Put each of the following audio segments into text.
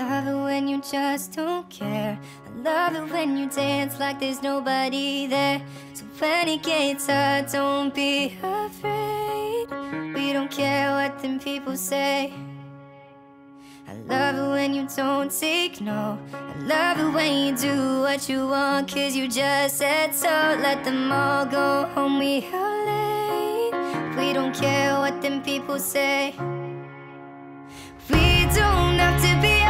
love it when you just don't care. I love it when you dance like there's nobody there. So when it gets hard, don't be afraid. We don't care what them people say. I love it when you don't take no. I love it when you do what you want Cause you just said so. Let them all go home, we are late. We don't care what them people say. We don't have to be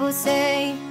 people say